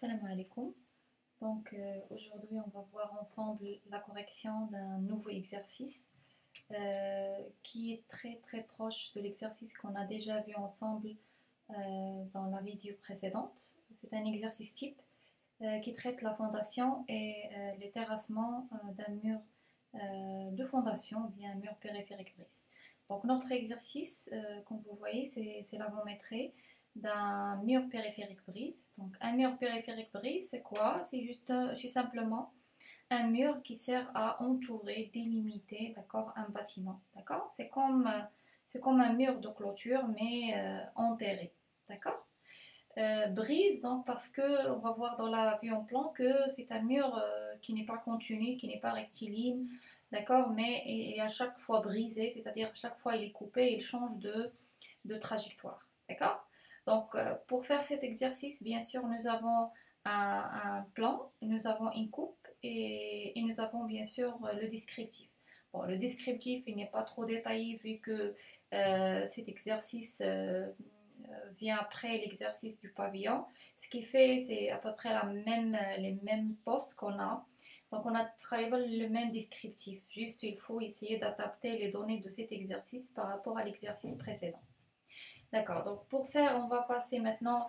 Salam alaikum. Donc euh, aujourd'hui on va voir ensemble la correction d'un nouveau exercice euh, qui est très très proche de l'exercice qu'on a déjà vu ensemble euh, dans la vidéo précédente. C'est un exercice type qui traite la fondation et les terrassements d'un mur de fondation via un mur périphérique brise. Donc notre exercice, comme vous voyez, c'est l'avant-métrée d'un mur périphérique brise. Donc un mur périphérique brise, c'est quoi? C'est juste, euh, simplement un mur qui sert à entourer, délimiter, d'accord, un bâtiment, d'accord? C'est comme, euh, c'est comme un mur de clôture, mais euh, enterré, d'accord? Brise, donc parce que on va voir dans la vue en plan que c'est un mur qui n'est pas continu, qui n'est pas rectiligne, d'accord, mais il est à chaque fois brisé, c'est-à-dire chaque fois il est coupé, il change de, de trajectoire, d'accord? Donc, euh, pour faire cet exercice, bien sûr, nous avons un, plan, nous avons une coupe et, nous avons bien sûr le descriptif. Bon, le descriptif, il n'est pas trop détaillé vu que euh, cet exercice euh, vient après l'exercice du pavillon. Ce qui fait, c'est à peu près les mêmes postes qu'on a. Donc, on a travaillé le même descriptif. Juste, il faut essayer d'adapter les données de cet exercice par rapport à l'exercice précédent. D'accord, donc pour faire, on va passer maintenant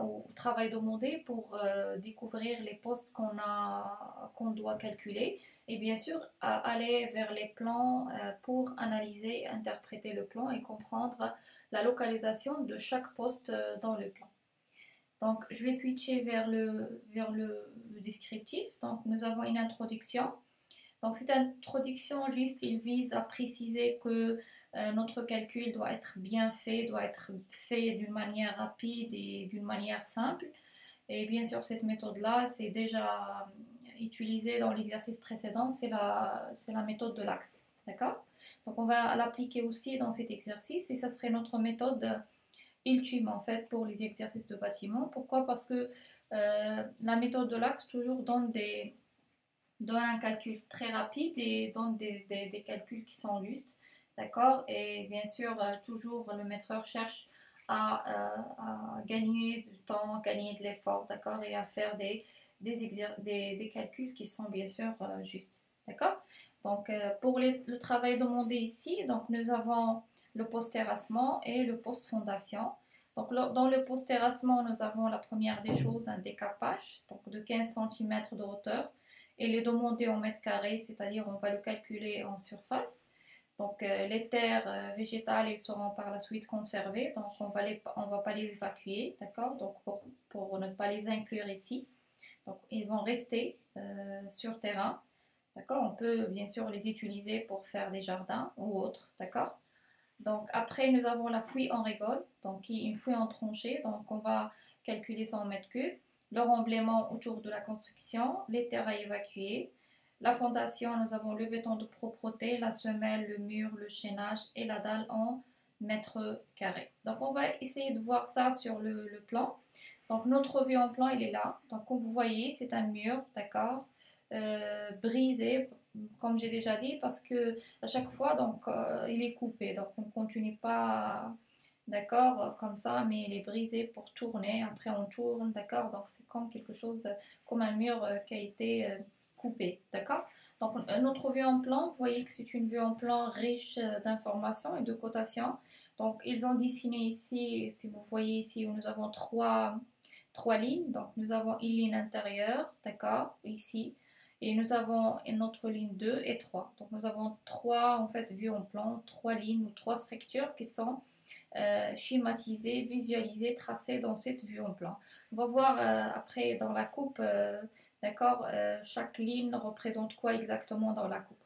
au travail demandé pour euh, découvrir les postes qu'on doit calculer et bien sûr aller vers les plans euh, pour analyser, interpréter le plan et comprendre la localisation de chaque poste euh, dans le plan. Donc je vais switcher vers le, vers le, le descriptif. Donc nous avons une introduction. Donc cette introduction juste il vise à préciser que euh, notre calcul doit être bien fait, doit être fait d'une manière rapide et d'une manière simple. Et bien sûr, cette méthode-là, c'est déjà utilisée dans l'exercice précédent, c'est la, méthode de l'axe. D'accord? Donc, on va l'appliquer aussi dans cet exercice et ça serait notre méthode ultime en fait pour les exercices de bâtiment. Pourquoi? Parce que euh, la méthode de l'axe toujours donne, un calcul très rapide et donne des calculs qui sont justes. D'accord? Et bien sûr, euh, toujours le maîtreur cherche à, euh, gagner du temps, gagner de l'effort, d'accord? Et à faire des, des, calculs qui sont bien sûr euh, justes, d'accord? Donc, pour le travail demandé ici, donc nous avons le post terrassement et le post fondation. Donc, dans le post terrassement, nous avons la première des choses, un décapage donc de 15 cm de hauteur et le demandé en mètres carrés, c'est-à-dire on va le calculer en surface. Donc euh, les terres euh, végétales, ils seront par la suite conservées, donc on va on va pas les évacuer, d'accord? Donc pour, ne pas les inclure ici, donc ils vont rester euh, sur terrain, d'accord? On peut bien sûr les utiliser pour faire des jardins ou autres, d'accord? Donc après nous avons la fouille en rigole, donc une fouille en tranchée, donc on va calculer 100 mètres cubes, le remblaiement autour de la construction, les terres à évacuer, la fondation, nous avons le béton de propreté, la semelle, le mur, le chaînage et la dalle en mètres carrés. Donc on va essayer de voir ça sur le, plan. Donc notre vue en plan, il est là. Donc comme vous voyez, c'est un mur, d'accord, euh, brisé, comme j'ai déjà dit, parce que à chaque fois, donc euh, il est coupé. Donc on ne continue pas, d'accord, comme ça, mais il est brisé pour tourner. Après on tourne, d'accord. Donc c'est comme quelque chose, comme un mur euh, qui a été coupé, d'accord? Donc notre vue en plan, vous voyez que c'est une vue en plan riche euh, d'informations et de cotations. Donc ils ont dessiné ici, si vous voyez ici, nous avons trois, trois lignes. Donc nous avons une ligne intérieure, d'accord, ici. Et nous avons une autre ligne 2 et 3. Donc nous avons trois en fait vues en plan, trois lignes ou trois structures qui sont euh, schématisées, visualisées, tracées dans cette vue en plan. On va voir euh, après dans la coupe D'accord euh, Chaque ligne représente quoi exactement dans la coupe?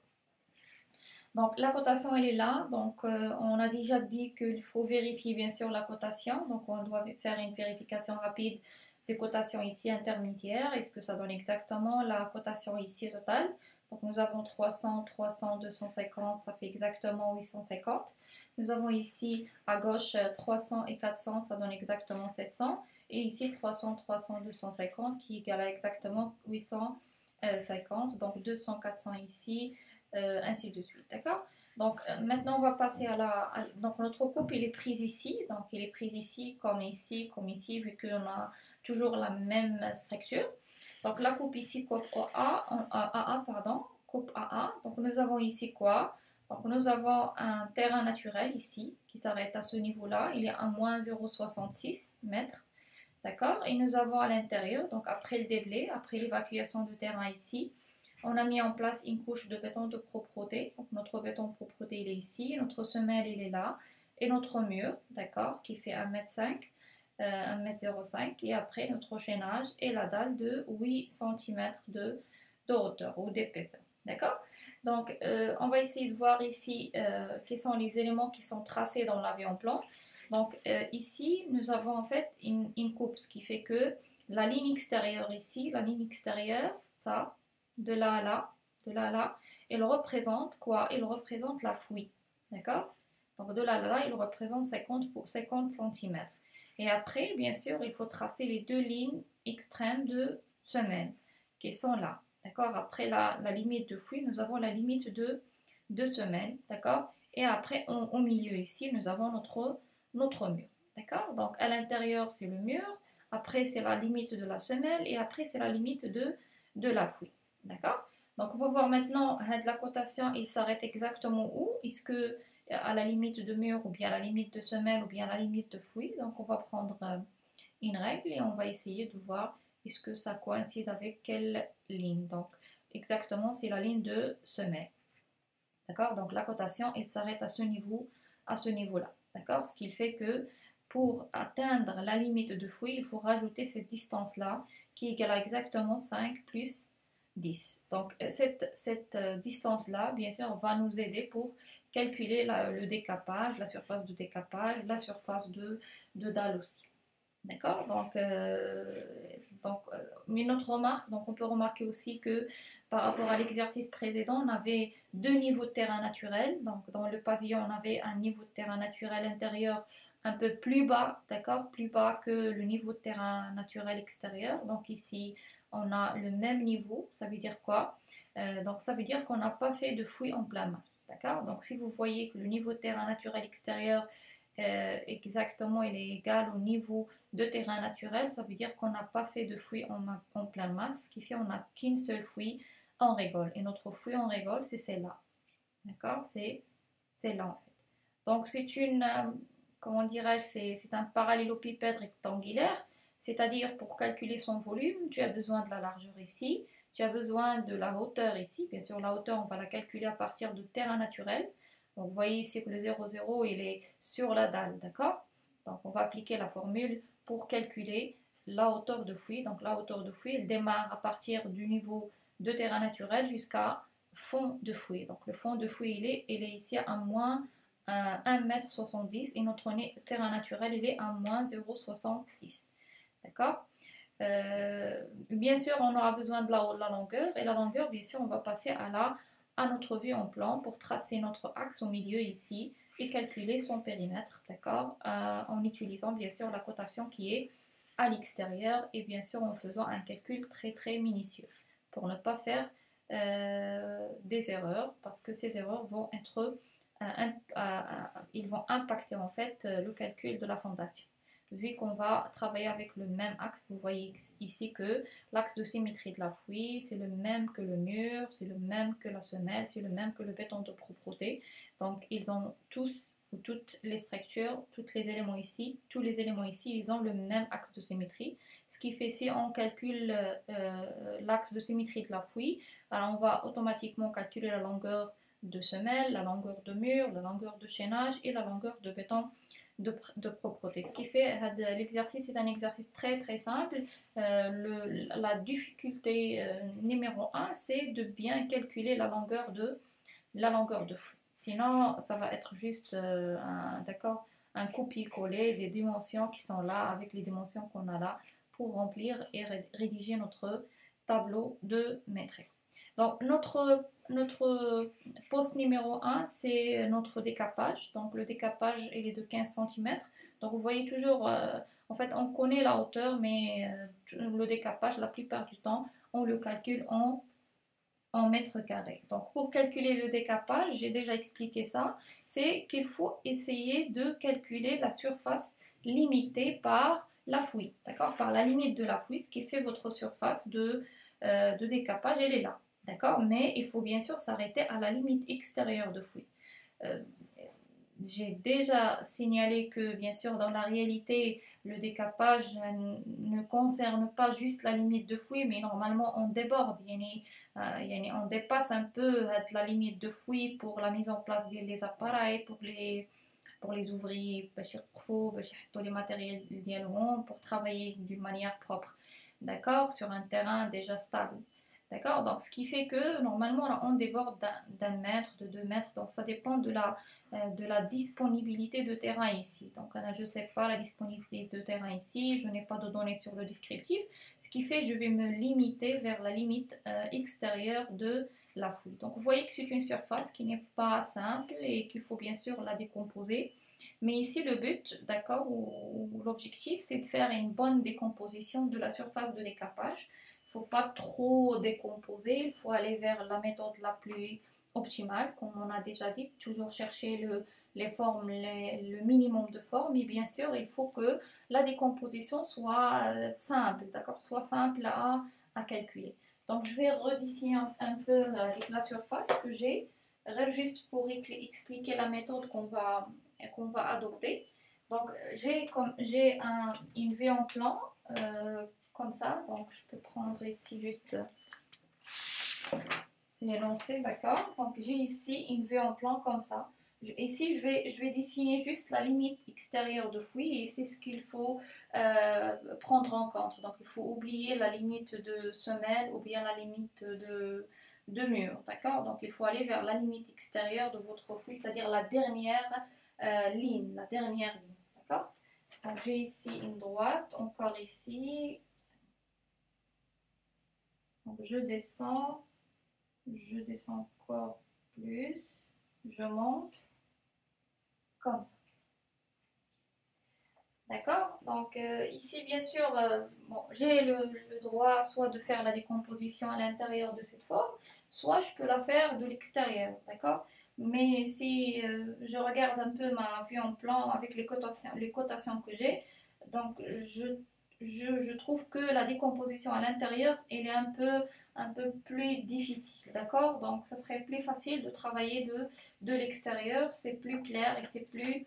Donc la cotation, elle est là. Donc euh, on a déjà dit qu'il faut vérifier bien sûr la cotation. Donc on doit faire une vérification rapide des cotations ici intermédiaires. Est-ce que ça donne exactement la cotation ici totale? Donc nous avons 300, 300, 250, ça fait exactement 850. Nous avons ici à gauche 300 et 400, ça donne exactement 700. Et ici, 300, 300, 250 qui égale exactement 850. Donc 200, 400 ici, euh, ainsi de suite. D'accord? Donc euh, maintenant on va passer à la... donc notre coupe il est prise ici, donc il est prise ici comme ici, comme ici, vu qu'on a toujours la même structure. Donc la coupe ici, coupe AA, AA pardon, coupe AA. Donc nous avons ici quoi? Donc nous avons un terrain naturel ici qui s'arrête à ce niveau-là. Il est à moins 0,66 mètres. D'accord? Et nous avons à l'intérieur, donc après le déblai, après l'évacuation du terrain ici, on a mis en place une couche de béton de propreté. Donc notre béton de propreté, il est ici. Notre semelle, il est là. Et notre mur, d'accord, qui fait 1m5, euh, 1m05. Et après, notre chaînage et la dalle de 8 cm de, de hauteur ou d'épaisseur. D'accord? Donc, euh, on va essayer de voir ici euh, quels sont les éléments qui sont tracés dans l'avion plan. Donc, euh, ici, nous avons en fait une, coupe, ce qui fait que la ligne extérieure ici, la ligne extérieure, ça, de là à là, de là à là, elle représente quoi? Elle représente la fouille. D'accord? Donc, de là à là, il représente 50, pour 50 cm. Et après, bien sûr, il faut tracer les deux lignes extrêmes de semaine qui sont là. D'accord? Après la, limite de fouille, nous avons la limite de deux semaines. D'accord? Et après, au milieu ici, nous avons notre, notre mur. D'accord? Donc, à l'intérieur, c'est le mur. Après, c'est la limite de la semelle. Et après, c'est la limite de, la fouille. D'accord? Donc, on va voir maintenant, la cotation, il s'arrête exactement où? Est-ce que à la limite de mur ou bien à la limite de semelle ou bien à la limite de fouille? Donc, on va prendre euh, une règle et on va essayer de voir est-ce que ça coïncide avec quelle ligne? Donc, exactement, c'est la ligne de semelle. D'accord? Donc, la cotation, elle s'arrête à ce niveau, à ce niveau-là. D'accord? Ce qui fait que pour atteindre la limite de fouille, il faut rajouter cette distance-là qui est égale à exactement 5 plus 10. Donc, cette, cette euh, distance-là, bien sûr, va nous aider pour calculer le décapage, la surface de décapage, la surface de, de dalle aussi. D'accord euh, donc, euh, mais notre remarque, donc on peut remarquer aussi que par rapport à l'exercice précédent, on avait deux niveaux de terrain naturel. Donc, dans le pavillon, on avait un niveau de terrain naturel intérieur un peu plus bas, d'accord Plus bas que le niveau de terrain naturel extérieur. Donc, ici, on a le même niveau. Ça veut dire quoi? Euh, donc ça veut dire qu'on n'a pas fait de fouille en plein masse, d'accord? Donc si vous voyez que le niveau de terrain naturel extérieur euh, exactement il est égal au niveau de terrain naturel, ça veut dire qu'on n'a pas fait de fouille en, plein masse, ce qui fait qu'on n'a qu'une seule fouille en régole. Et notre fouille en régole, c'est celle-là. D'accord? C'est celle-là en fait. Donc c'est une, euh, comment dirais-je, c'est un parallélopipède rectangulaire, c'est-à-dire pour calculer son volume, tu as besoin de la largeur ici, tu as besoin de la hauteur ici. Bien sûr, la hauteur, on va la calculer à partir de terrain naturel. Donc, vous voyez ici que le 0, 0, il est sur la dalle, d'accord? Donc, on va appliquer la formule pour calculer la hauteur de fouille. Donc, la hauteur de fouille, elle démarre à partir du niveau de terrain naturel jusqu'à fond de fouille. Donc, le fond de fouille, il est, ici à moins 1,70 m et notre terrain naturel, il est à moins 0,66 D'accord? Euh, Bien sûr, on aura besoin de la, la longueur et la longueur, bien sûr, on va passer à la à notre vue en plan pour tracer notre axe au milieu ici et calculer son périmètre, d'accord, euh, en utilisant bien sûr la cotation qui est à l'extérieur et bien sûr en faisant un calcul très très minutieux pour ne pas faire euh, des erreurs parce que ces erreurs vont être, euh, ils vont impacter en fait le calcul de la fondation vu qu'on va travailler avec le même axe, vous voyez ici que l'axe de symétrie de la fouille, c'est le même que le mur, c'est le même que la semelle, c'est le même que le béton de propreté. Donc, ils ont tous, ou toutes les structures, tous les éléments ici, tous les éléments ici, ils ont le même axe de symétrie. Ce qui fait, si on calcule euh, l'axe de symétrie de la fouille, alors on va automatiquement calculer la longueur de semelle, la longueur de mur, la longueur de chaînage et la longueur de béton de, propreté. Ce qui fait l'exercice est un exercice très très simple. Euh, la difficulté euh, numéro 1, c'est de bien calculer la longueur de la longueur de fou. Sinon, ça va être juste euh, un, d'accord, un copier-coller des dimensions qui sont là avec les dimensions qu'on a là pour remplir et rédiger notre tableau de métrique. Donc, notre, notre poste numéro 1, c'est notre décapage. Donc, le décapage, il est de 15 cm. Donc, vous voyez toujours, euh, en fait, on connaît la hauteur, mais euh, le décapage, la plupart du temps, on le calcule en, en mètres carrés. Donc, pour calculer le décapage, j'ai déjà expliqué ça, c'est qu'il faut essayer de calculer la surface limitée par la fouille, d'accord? Par la limite de la fouille, ce qui fait votre surface de, euh, décapage, elle est là, d'accord? Mais il faut bien sûr s'arrêter à la limite extérieure de fouille. Euh, j'ai déjà signalé que, bien sûr, dans la réalité, le décapage ne concerne pas juste la limite de fouille, mais normalement on déborde. Euh, on dépasse un peu la limite de fouille pour la mise en place des appareils, pour les, pour les ouvriers pour les matériels pour travailler d'une manière propre. D'accord? Sur un terrain déjà stable d'accord? Donc ce qui fait que normalement on déborde d'un mètre de deux mètres donc ça dépend de la euh, de la disponibilité de terrain ici donc je ne sais pas la disponibilité de terrain ici je n'ai pas de données sur le descriptif ce qui fait que je vais me limiter vers la limite euh, extérieure de la fouille. Donc vous voyez que c'est une surface qui n'est pas simple et qu'il faut bien sûr la décomposer. Mais ici le but, d'accord, ou, l'objectif, c'est de faire une bonne décomposition de la surface de décapage. Faut pas trop décomposer, il faut aller vers la méthode la plus optimale, comme on a déjà dit, toujours chercher le, les formes, le minimum de formes. Et bien sûr, il faut que la décomposition soit euh, simple, d'accord, soit simple à, à calculer. Donc je vais redessiner un, peu euh, la surface que j'ai, juste pour expliquer la méthode qu'on va, qu'on va adopter. Donc j'ai un, une vue en plan euh, comme ça, donc je peux prendre ici juste l'énoncé, d'accord? Donc j'ai ici une vue en plan comme ça. Ici, je vais, je vais dessiner juste la limite extérieure de fouille et c'est ce qu'il faut euh, prendre en compte. Donc, il faut oublier la limite de semelle ou bien la limite de, de mur. D'accord? Donc, il faut aller vers la limite extérieure de votre fouille, c'est-à-dire la dernière euh, ligne. La dernière ligne. D'accord? Donc, j'ai ici une droite, encore ici. Je descends. Je descends encore plus. Je monte comme ça. D'accord? Donc euh, ici, bien sûr, euh, j'ai le, droit soit de faire la décomposition à l'intérieur de cette forme, soit je peux la faire de l'extérieur. D'accord? Mais si euh, je regarde un peu ma vue en plan avec les cotations, les cotations que j'ai, donc je je, trouve que la décomposition à l'intérieur, elle est un peu, un peu plus difficile, d'accord? Donc, ça serait plus facile de travailler de, de l'extérieur, c'est plus clair et c'est plus,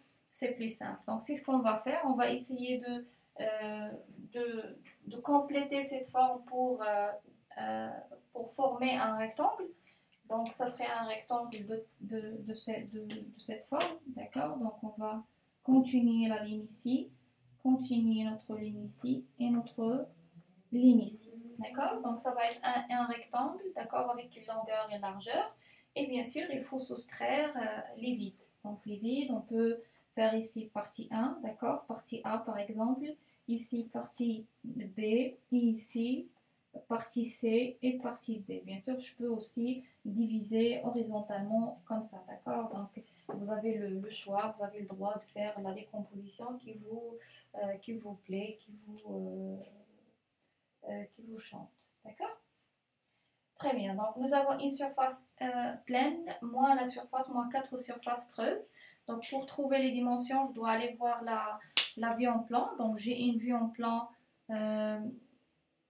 plus simple. Donc, c'est ce qu'on va faire. On va essayer de, euh, de, de, compléter cette forme pour, euh, euh, pour former un rectangle. Donc, ça serait un rectangle de, de, de cette forme, d'accord? Donc, on va continuer la ligne ici continuer notre ligne ici et notre ligne ici. D'accord? Donc ça va être un, rectangle, d'accord, avec longueur et largeur. Et bien sûr, il faut soustraire euh, les vides. Donc les vides, on peut faire ici partie 1, d'accord? Partie A par exemple, ici partie B, ici partie C et partie D. Bien sûr, je peux aussi diviser horizontalement comme ça, d'accord? Donc vous avez le, choix, vous avez le droit de faire la décomposition qui vous, euh, qui vous plaît, qui vous, euh, euh, qui vous chante. D'accord? Très bien, donc nous avons une surface pleine, moins la surface, moins quatre surfaces creuses. Donc pour trouver les dimensions, je dois aller voir la, la vue en plan. Donc j'ai une vue en plan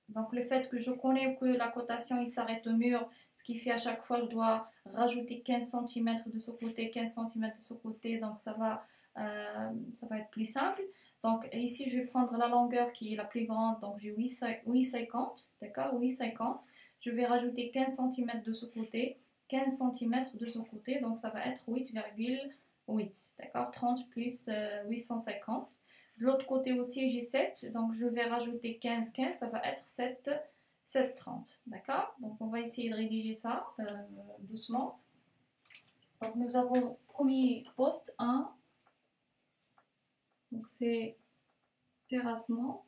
donc le fait que je connais que la cotation il s'arrête au mur, ce qui fait à chaque fois je dois rajouter 15 cm de ce côté, 15 cm de ce côté, donc ça va, euh, ça va être plus simple. Donc ici je vais prendre la longueur qui est la plus grande, donc j'ai 8,50, d'accord, 8,50. Je vais rajouter 15 cm de ce côté, 15 cm de ce côté, donc ça va être 8,8, d'accord, 30 plus 850. Euh, de l'autre côté aussi, j'ai 7. Donc, je vais rajouter 15, 15. Ça va être 7, 7, 30. D'accord? Donc, on va essayer de rédiger ça euh, doucement. Donc, nous avons premier poste 1. Donc, c'est terrassement.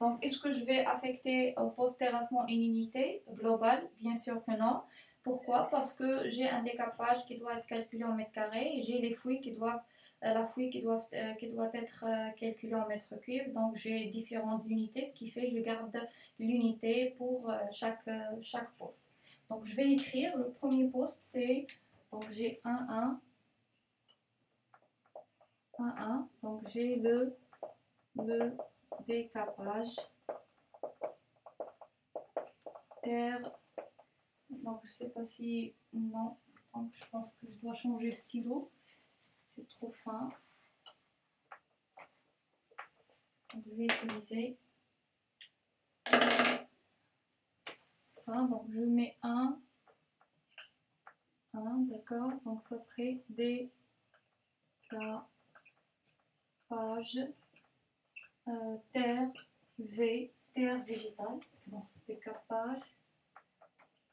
Donc, est-ce que je vais affecter au poste terrassement une unité globale? Bien sûr que non. Pourquoi? Parce que j'ai un décapage qui doit être calculé en mètres carrés et j'ai les fouilles qui doivent, la fouille qui doit, euh, qui doit être euh, calculée en mètres cubes. Donc j'ai différentes unités, ce qui fait que je garde l'unité pour chaque, chaque poste. Donc je vais écrire, le premier poste c'est, donc j'ai 1, 1, 1, 1. Donc j'ai le, le décapage terre. Donc je sais pas si... Non, donc, je pense que je dois changer stylo. Trop fin. Je vais utiliser ça. Donc je mets un. Un, d'accord. Donc ça serait des page euh, terre V, terre végétale. Bon, décapage,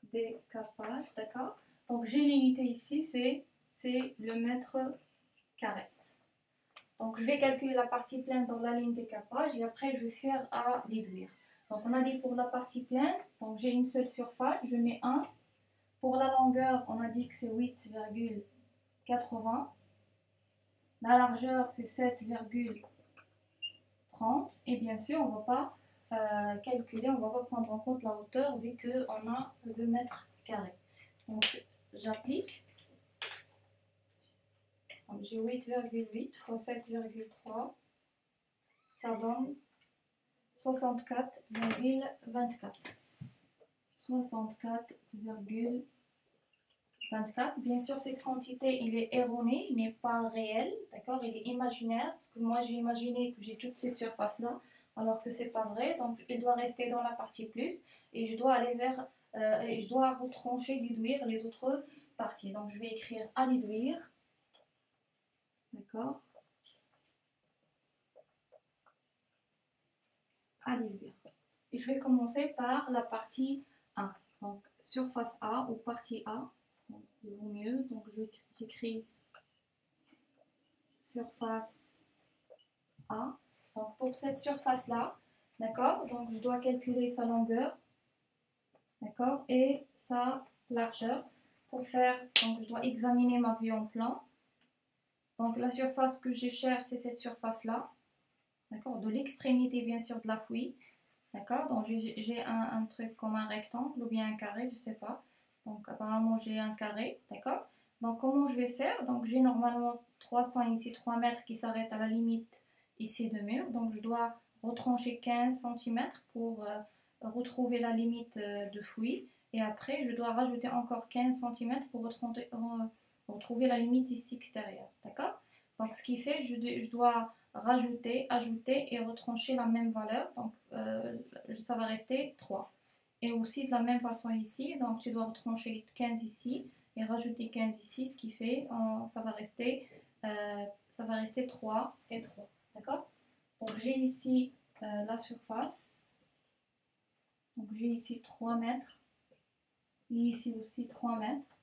décapage, d'accord. Donc j'ai l'unité ici, c'est le mètre carré. Donc je vais calculer la partie pleine dans la ligne décapage et après je vais faire à déduire. Donc on a dit pour la partie pleine, donc j'ai une seule surface, je mets 1. Pour la longueur, on a dit que c'est 8,80. La largeur, c'est 7,30. Et bien sûr, on ne va pas euh, calculer, on ne va pas prendre en compte la hauteur vu qu'on a 2 mètres carrés. Donc j'applique. J'ai 8,8 fois 7,3. Ça donne 64,24. 64,24. Bien sûr, cette quantité, il est erroné, il n'est pas réel, d'accord? Il est imaginaire, parce que moi, j'ai imaginé que j'ai toute cette surface-là, alors que c'est pas vrai. Donc, il doit rester dans la partie plus, et je dois aller vers, euh, je dois retrancher, déduire les autres parties. Donc, je vais écrire à déduire, d'accord à déduire. Et je vais commencer par la partie 1. Donc, surface A ou partie A, il vaut mieux. Donc, j'écris surface A. Donc, pour cette surface-là, d'accord, donc je dois calculer sa longueur, d'accord, et sa largeur. Pour faire, donc je dois examiner ma vue en plan. Donc, la surface que je cherche, c'est cette surface-là. D'accord? De l'extrémité, bien sûr, de la fouille. D'accord? Donc, j'ai un, truc comme un rectangle ou bien un carré, je ne sais pas. Donc, apparemment, j'ai un carré. D'accord? Donc, comment je vais faire? Donc, j'ai normalement 300 ici, 3 mètres qui s'arrêtent à la limite ici de mur. Donc, je dois retrancher 15 cm pour euh, retrouver la limite euh, de fouille. Et après, je dois rajouter encore 15 cm pour retrouver la limite ici extérieure. D'accord? Donc, ce qui fait, je, je dois rajouter, ajouter et retrancher la même valeur. Donc, euh, ça va rester 3. Et aussi de la même façon ici, donc tu dois retrancher 15 ici et rajouter 15 ici, ce qui fait, ça, va rester, euh, ça va rester 3 et 3. D'accord? Donc, j'ai ici euh, la surface. Donc, j'ai ici 3 mètres. Et ici aussi 3 mètres.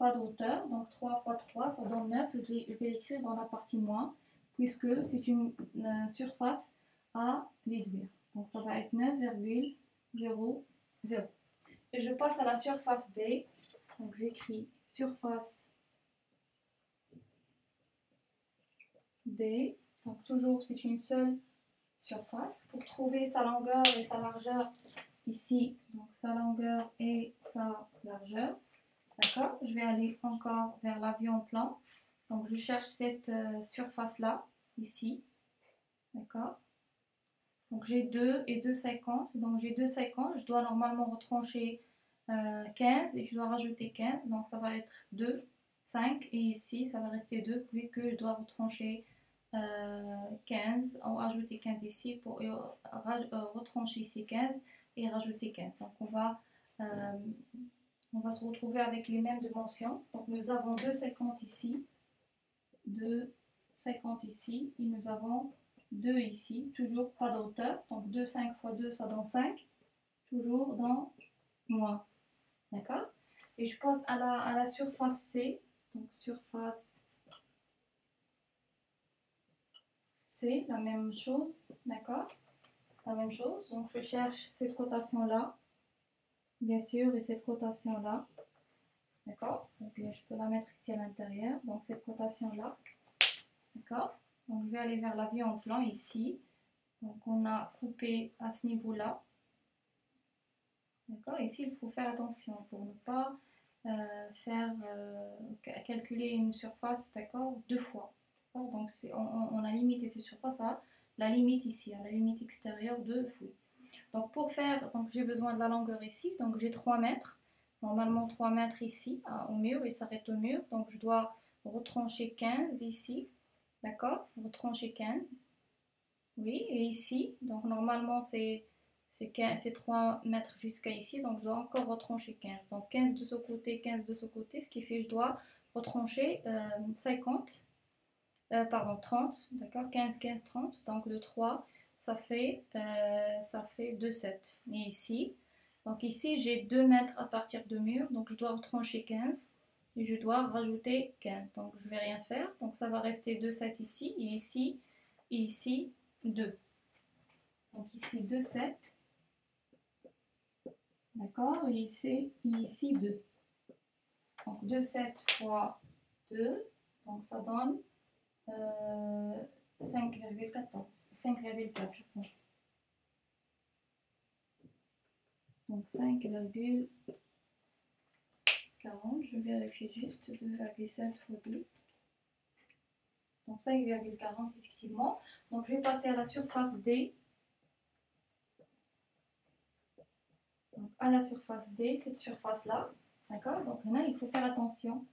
Pas de hauteur. Donc, 3 fois 3, ça donne 9. Je vais l'écrire dans la partie moins puisque c'est une surface à déduire. Donc ça va être 9,00. Et je passe à la surface B. Donc j'écris surface B. Donc toujours c'est une seule surface. Pour trouver sa longueur et sa largeur, ici, donc sa longueur et sa largeur. Je vais aller encore vers l'avion plan. Donc je cherche cette euh, surface-là ici. D'accord Donc j'ai 2 et 2,50. Donc j'ai 2,50. Je dois normalement retrancher 15 euh, et je dois rajouter 15. Donc ça va être 2, 5 et ici ça va rester 2 vu que je dois retrancher 15 euh, ou ajouter 15 ici pour euh, retrancher ici 15 et rajouter 15. Donc on va, on va se retrouver avec les mêmes dimensions. Donc nous avons 2,50 ici, 2, 50 ici, et nous avons 2 ici, toujours pas d'auteur, donc 2, 5 fois 2, ça donne 5, toujours dans moins, d'accord? Et je passe à la surface C, donc surface C, la même chose, d'accord? La même chose, donc je cherche cette rotation-là, bien sûr, et cette rotation-là, d'accord? Donc je peux la mettre ici à l'intérieur, donc cette rotation-là, D'accord? Donc je vais aller vers l'avion en plan ici. Donc on a coupé à ce niveau-là. D'accord? Ici, il faut faire attention pour ne pas euh, faire euh, calculer une surface, d'accord, deux fois. Donc on, a limité ces surfaces à la limite ici, à la limite extérieure de fouille. Donc pour faire, j'ai besoin de la longueur ici, donc j'ai 3 mètres. Normalement 3 mètres ici au mur, il s'arrête au mur. Donc je dois retrancher 15 ici, d'accord? Retrancher 15. Oui, et ici, donc normalement c'est 3 mètres jusqu'à ici, donc je dois encore retrancher 15. Donc 15 de ce côté, 15 de ce côté, ce qui fait que je dois retrancher 50, euh, euh, pardon, 30, d'accord? 15, 15, 30, donc le 3, ça fait, euh, ça fait 2, 7. Et ici, donc ici j'ai 2 mètres à partir de mur, donc je dois retrancher 15 et je dois rajouter 15. Donc je vais rien faire, donc ça va rester 2, 7 ici, et ici, et ici 2. Donc ici 2, 7. D'accord? Et ici, ici 2. Donc 2, 7 fois 2. Donc ça donne 5,14. 5,4 je pense. Donc 5,40. Je vérifie juste 2,7 fois 2. Donc 5,40 effectivement. Donc je vais passer à la surface D. Donc à la surface D, cette surface-là, d'accord? Donc là, il faut faire attention,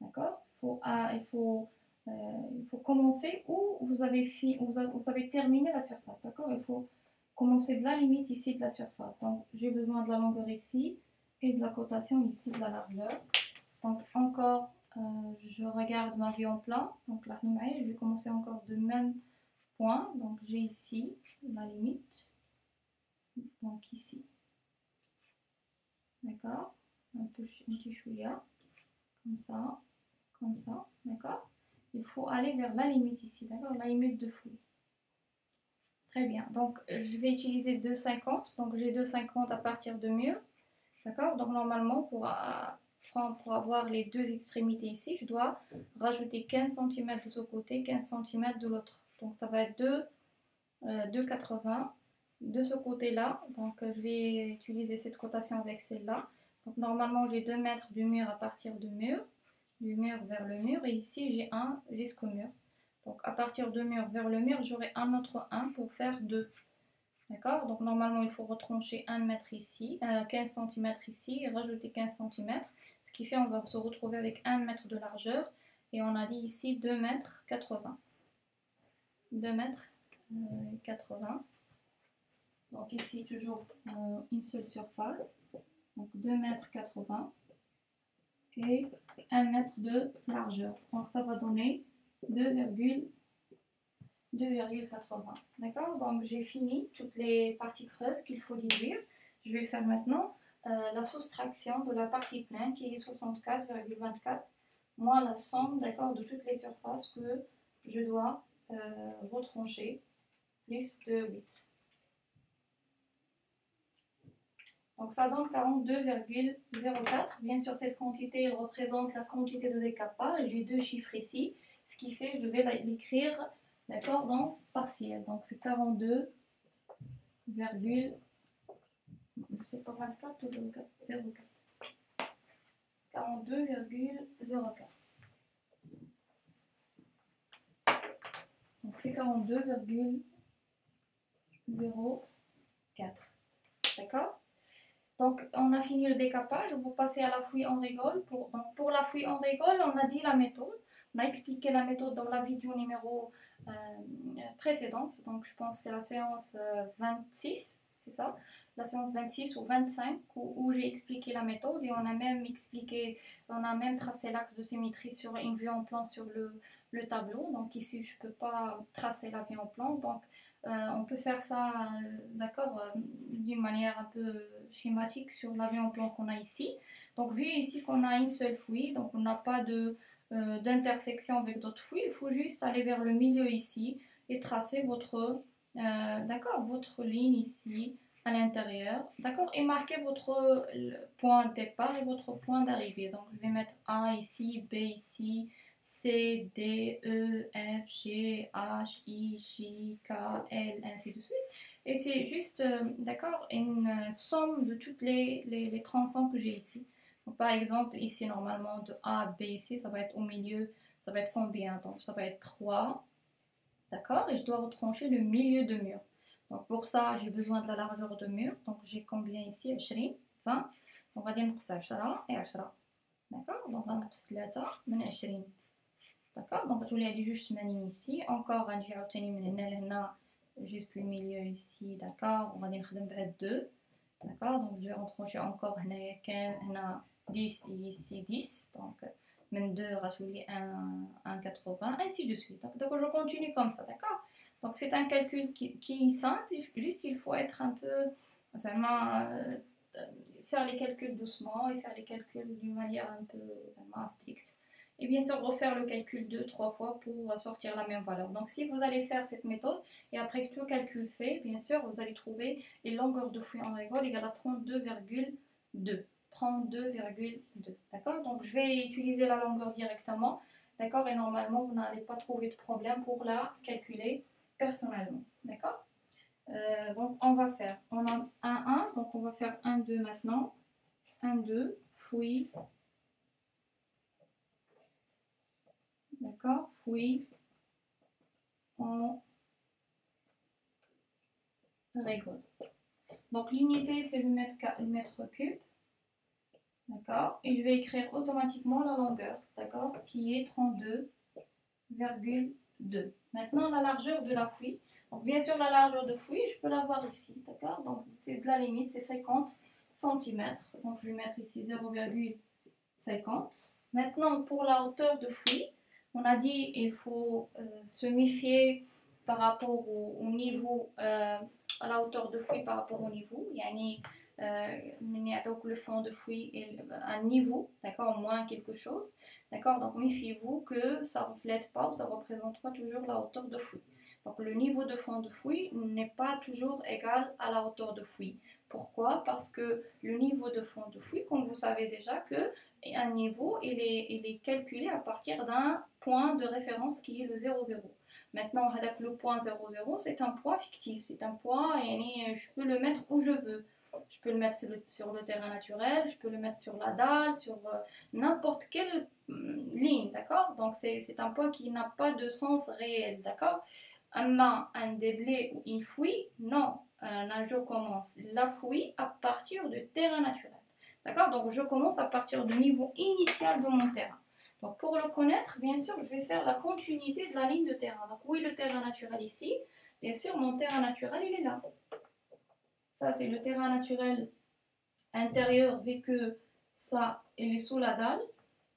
d'accord? Faut, il, faut, euh, il faut commencer où vous avez, vous terminé la surface, d'accord? Il faut commencer de la limite ici de la surface. Donc j'ai besoin de la longueur ici et de la cotation ici de la largeur. Donc encore euh, je regarde ma vie en plan, donc là, je vais commencer encore de même point. Donc j'ai ici la limite, donc ici. D'accord? Un peu, un petit chouïa, comme ça, comme ça, d'accord? Il faut aller vers la limite ici, d'accord? La limite de fouille. Très bien, donc je vais utiliser 2,50, donc j'ai 2,50 à partir de mur, d'accord? Donc normalement, pour pour avoir les deux extrémités ici, je dois rajouter 15 cm de ce côté, 15 cm de l'autre. Donc ça va être 2, 2,80 euh, de ce côté-là. Donc je vais utiliser cette cotation avec celle-là. Donc normalement j'ai 2 mètres du mur à partir du mur, du mur vers le mur. Et ici j'ai 1 jusqu'au mur. Donc à partir du mur vers le mur, j'aurai un autre 1 pour faire 2. D'accord? Donc normalement il faut retrancher 1 mètre ici, 15 euh, cm ici et rajouter 15 cm. Ce qui fait on va se retrouver avec 1 mètre de largeur et on a dit ici 2 mètres 80. 2 mètres 80. Euh, donc ici toujours euh, une seule surface. Donc 2 mètres 80 et 1 mètre de largeur. Donc ça va donner 2,80. D'accord? Donc j'ai fini toutes les parties creuses qu'il faut déduire. Je vais faire maintenant euh, la soustraction de la partie pleine qui est 64,24 moins la somme d'accord de toutes les surfaces que je dois euh, retrancher plus de 8. Donc ça donne 42,04. Bien sûr, cette quantité représente la quantité de décapage. J'ai deux chiffres ici, ce qui fait je vais l'écrire d'accord dans partiel. Donc c'est 42, c'est pas 24 ou 04 04. 42,04. Donc c'est 42,04. D'accord? Donc on a fini le décapage. On va passer à la fouille en rigole. Pour, pour la fouille en rigole, on a dit la méthode. On a expliqué la méthode dans la vidéo numéro euh, précédente. Donc je pense que c'est la séance 26, euh, c'est ça? La séance 26 ou 25 où, j'ai expliqué la méthode et on a même expliqué, on a même tracé l'axe de symétrie sur une vue en plan sur le, le tableau. Donc ici, je ne peux pas tracer la vue en plan. Donc euh, on peut faire ça, d'accord, d'une manière un peu schématique sur la vue en plan qu'on a ici. Donc vu ici qu'on a une seule fouille, donc on n'a pas de d'intersection avec d'autres fouilles, il faut juste aller vers le milieu ici et tracer votre, d'accord, votre ligne ici à l'intérieur, d'accord Et marquez votre point de départ et votre point d'arrivée. Donc, je vais mettre A ici, B ici, C, D, E, F, G, H, I, J, K, L, ainsi de suite. Et c'est juste, euh, d'accord, une somme de toutes les, les, les que j'ai ici. Donc, par exemple, ici, normalement, de A, B, C, ça va être au milieu, Ça va être combien Donc ça va être 3. D'accord Et je dois retrancher le milieu de mur. Donc pour ça, j'ai besoin de la largeur de mur. Donc j'ai combien ici 20 20 on va dire 10 et 10 d'accord donc غنقص 3 من 20 d'accord donc تولي عندي جوج 80 ici encore غنجي عاوتاني من هنا لهنا juste le milieu ici d'accord وغادي نخدم بهاد 2 d'accord donc je vais retrancher encore هنايا كان هنا 10 ici 10 donc من 2 غتولي 1 1,80 ainsi de suite donc je continue comme ça d'accord donc c'est un calcul qui, qui, est simple juste il faut être un peu vraiment euh, faire les calculs doucement et faire les calculs d'une manière un peu stricte. Et bien sûr, refaire le calcul deux, trois fois pour sortir la même valeur. Donc, si vous allez faire cette méthode et après que tout calcul fait, bien sûr, vous allez trouver les longueurs de fouille en rigole égale à 32,2. 32,2. D'accord? Donc, je vais utiliser la longueur directement. D'accord? Et normalement, vous n'allez pas trouver de problème pour la calculer personnellement. D'accord? Euh, donc on va faire, on a un 1, donc on va faire 1, 2 maintenant. 1, 2, fouille. D'accord Fouille. On rigole. Donc l'unité c'est le mètre, mètre cube. D'accord Et je vais écrire automatiquement la longueur, d'accord Qui est 32,2. Maintenant la largeur de la fouille bien sûr, la largeur de fouille, je peux l'avoir ici, d'accord Donc c'est de la limite, c'est 50 cm. Donc je vais mettre ici 0,50. Maintenant, pour la hauteur de fouille, on a dit il faut euh, se méfier par rapport au, niveau, euh, à la hauteur de fouille par rapport au niveau. Yani, euh, donc le fond de fouille un niveau, d'accord, moins quelque chose, d'accord. Donc méfiez-vous que ça ne reflète pas ou ça ne représente pas toujours la hauteur de fouille. Donc le niveau de fond de fouille n'est pas toujours égal à la hauteur de fouille. Pourquoi? Parce que le niveau de fond de fouille, comme vous savez déjà que un niveau, il est, il est calculé à partir d'un point de référence qui est le 0,0. Maintenant, le point 0,0, c'est un point fictif. C'est un point, et je peux le mettre où je veux. Je peux le mettre sur le, terrain naturel, je peux le mettre sur la dalle, sur euh, n'importe quelle hum, ligne, d'accord? Donc c'est un point qui n'a pas de sens réel, d'accord? Un un déblé ou une fouille, non. Un je commence la fouille à partir du terrain naturel. D'accord? Donc je commence à partir du niveau initial de mon terrain. Pour le connaître, bien sûr, je vais faire la continuité de la ligne de terrain. Donc est le terrain naturel ici? Bien sûr, mon terrain naturel, il est là. Ça, c'est le terrain naturel intérieur, vu que ça, il est sous la dalle.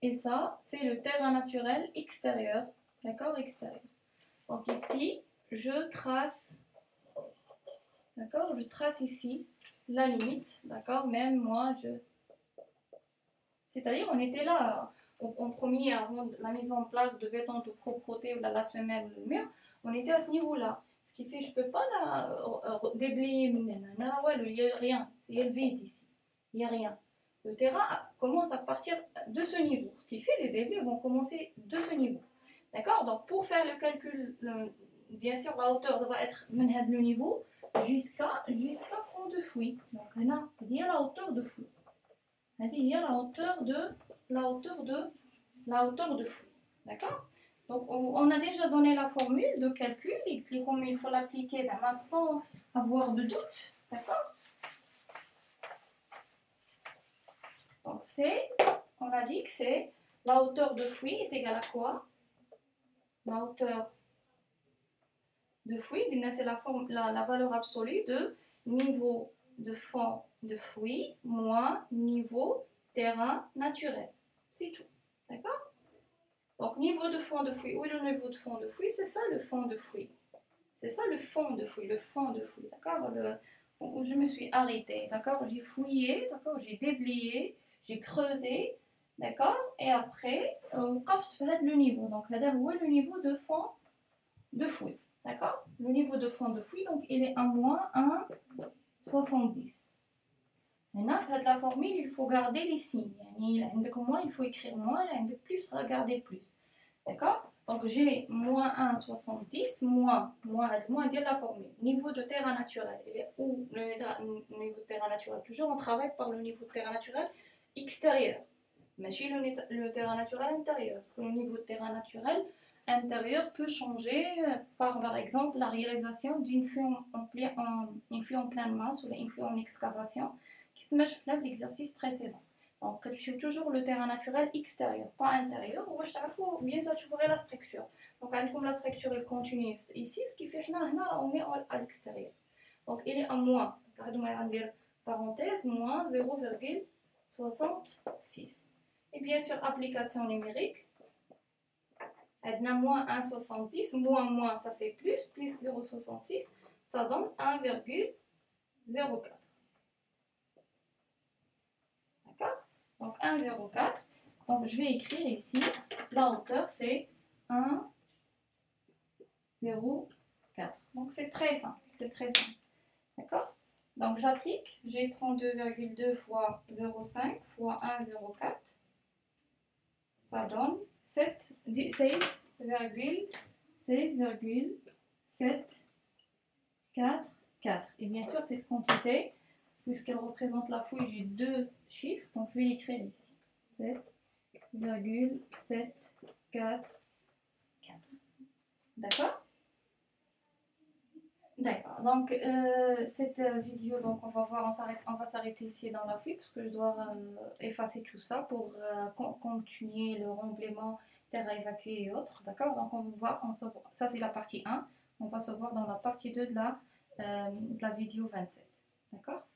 Et ça, c'est le terrain naturel extérieur. D'accord? Extérieur. Donc ici, je trace, d'accord, je trace ici la limite, d'accord, même moi, je... C'est-à-dire, on était là, en premier, avant la mise en place de béton de propreté ou la semelle ou le mur, on était à ce niveau-là. Ce qui fait que je ne peux pas la déblayer, il n'y a rien, il y a le vide ici, il n'y a rien. Le terrain commence à partir de ce niveau, ce qui fait que les déblais vont commencer de ce niveau. D'accord? Donc, pour faire le calcul bien sûr la hauteur doit être le niveau jusqu'à jusqu'à fond de fouille donc y a la hauteur de fouille il y a la hauteur de la hauteur de la hauteur de d'accord? Donc on a déjà donné la formule de calcul. Il faut l'appliquer. Sans avoir de doute. D'accord? Donc c'est on a dit que c'est la hauteur de fouille est égale à quoi? La hauteur de fouille, c'est la, valeur absolue de niveau de fond de fruit moins niveau terrain naturel. C'est tout. D'accord? Donc, niveau de fond de fruit. Où est le niveau de fond de fruit C'est ça le fond de fruit. C'est ça le fond de fruit, le fond de fruit. D'accord? Où je me suis arrêtée. D'accord? J'ai fouillé, d'accord? J'ai déblayé, j'ai creusé. D'accord? Et après, on euh, le niveau. Donc, là, où est le niveau de fond de fruit D'accord? Le niveau de fond de fouille, donc il est à moins 1,70. Maintenant, pour la formule, il faut garder les signes. moins, il faut écrire moins, plus, regarder plus. D'accord? Donc j'ai moins 1,70, moins, moins, moins, dire la formule. Niveau de terrain naturel. Il est où le niveau de terrain naturel Toujours on travaille par le niveau de terrain naturel extérieur. Mais chez le, terrain naturel intérieur, parce que le niveau de terrain naturel intérieur peut changer euh, par, par exemple, la réalisation d'une feuille en, en, feuille en pleine masse ou une feuille en excavation qui fait l'exercice précédent. Donc, je suis toujours le terrain naturel extérieur, pas intérieur. Bien sûr, tu verrais la structure. Donc, comme la structure elle continue ici, ce qui fait que là, on est à l'extérieur. Donc, il est à moins, parenthèse, moins 0,66. Et bien sûr, application numérique. a moins 1,70, moins moins ça fait plus, plus 0,66, ça donne 1,04. D'accord Donc 1,04. Donc je vais écrire ici, la hauteur c'est 1,04. Donc c'est très simple, c'est très simple. D'accord? Donc j'applique, j'ai 32,2 fois 0,5 fois 1,04. Ça donne 16,744. Et bien sûr, cette quantité, puisqu'elle représente la fouille, j'ai deux chiffres, donc je vais l'écrire ici. 7,744. D'accord? D'accord. Donc euh, cette euh, vidéo, donc on va voir, on, va s'arrêter ici dans la fuite parce que je dois euh, effacer tout ça pour continuer le remblaiement terre à évacuer et autres. D'accord? Donc on va on ça c'est la partie 1. On va se voir dans la partie 2 de la, de la vidéo 27. D'accord?